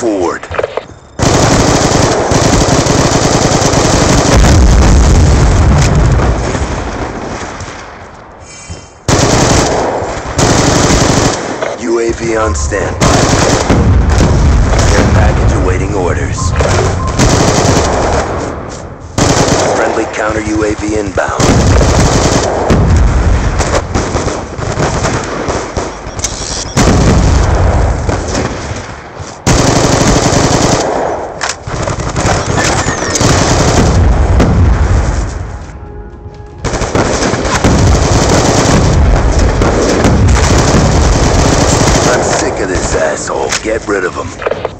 forward. UAV on standby. Care package awaiting orders. Friendly counter UAV inbound. Get rid of him.